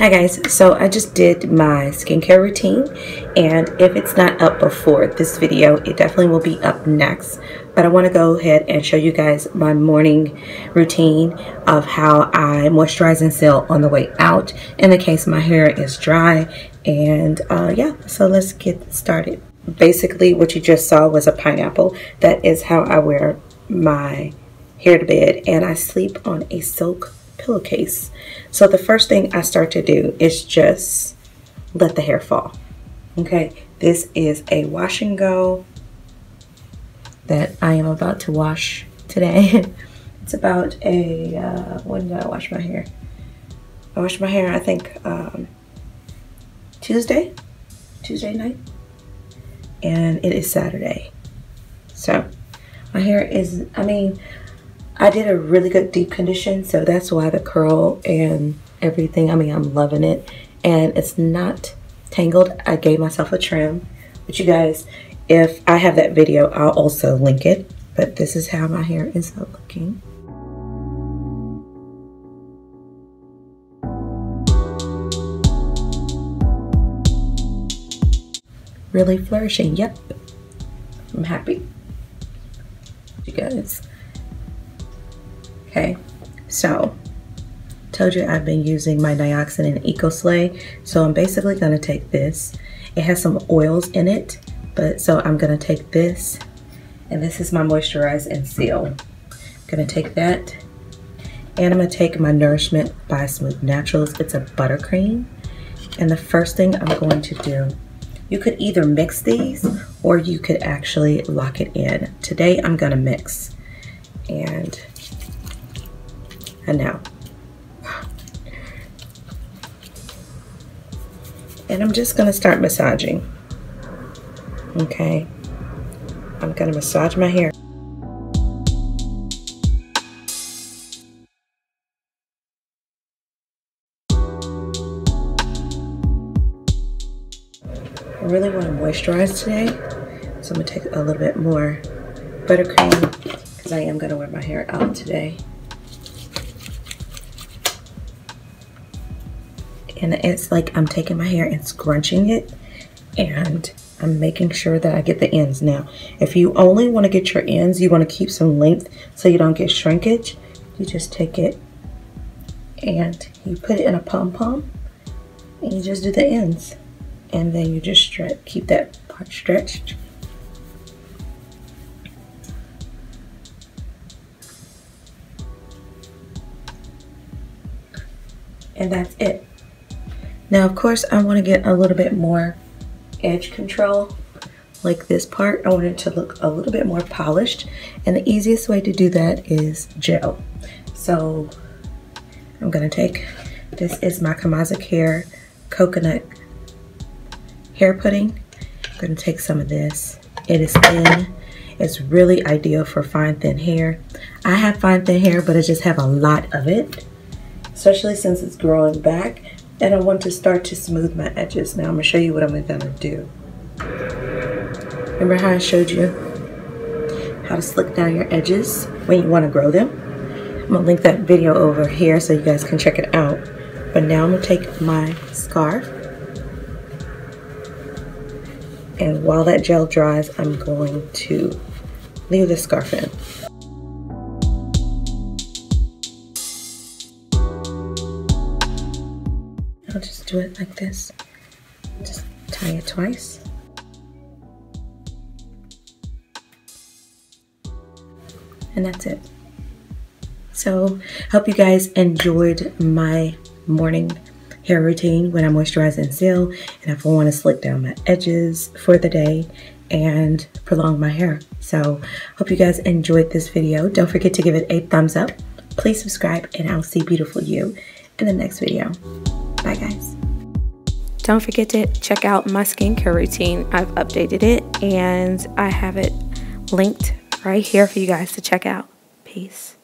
Hi guys, so I just did my skincare routine and if it's not up before this video, it definitely will be up next. But I want to go ahead and show you guys my morning routine of how I moisturize and seal on the way out in the case my hair is dry. And uh, yeah, so let's get started. Basically what you just saw was a pineapple. That is how I wear my hair to bed and I sleep on a silk pillowcase. So the first thing I start to do is just let the hair fall. Okay, this is a wash and go that I am about to wash today. it's about a, uh, when did I wash my hair? I washed my hair, I think, um, Tuesday, Tuesday night. And it is Saturday. So my hair is, I mean, I did a really good deep condition, so that's why the curl and everything, I mean, I'm loving it. And it's not tangled. I gave myself a trim. But you guys, if I have that video, I'll also link it. But this is how my hair is looking. Really flourishing, yep. I'm happy. You guys. Okay, so told you I've been using my Nioxin and EcoSlay. So I'm basically gonna take this. It has some oils in it, but so I'm gonna take this and this is my Moisturize and Seal. I'm gonna take that and I'm gonna take my Nourishment by Smooth Naturals. It's a buttercream. And the first thing I'm going to do, you could either mix these or you could actually lock it in. Today I'm gonna mix. And and now. And I'm just gonna start massaging. Okay. I'm gonna massage my hair. I really want to moisturize today, so I'm gonna take a little bit more buttercream because I am gonna wear my hair out today. And it's like I'm taking my hair and scrunching it and I'm making sure that I get the ends. Now, if you only want to get your ends, you want to keep some length so you don't get shrinkage, you just take it and you put it in a pom-pom and you just do the ends. And then you just stretch, keep that part stretched. And that's it. Now, of course, I want to get a little bit more edge control like this part. I want it to look a little bit more polished. And the easiest way to do that is gel. So I'm going to take, this is my Kamazik Hair Coconut Hair Pudding. I'm going to take some of this. It is thin. It's really ideal for fine, thin hair. I have fine, thin hair, but I just have a lot of it, especially since it's growing back and I want to start to smooth my edges. Now I'm gonna show you what I'm gonna do. Remember how I showed you how to slick down your edges when you wanna grow them? I'm gonna link that video over here so you guys can check it out. But now I'm gonna take my scarf and while that gel dries, I'm going to leave the scarf in. I'll just do it like this. Just tie it twice. And that's it. So, hope you guys enjoyed my morning hair routine when I moisturize and seal and if I want to slick down my edges for the day and prolong my hair. So, hope you guys enjoyed this video. Don't forget to give it a thumbs up. Please subscribe and I'll see beautiful you in the next video. Bye, guys. Don't forget to check out my skincare routine. I've updated it and I have it linked right here for you guys to check out. Peace.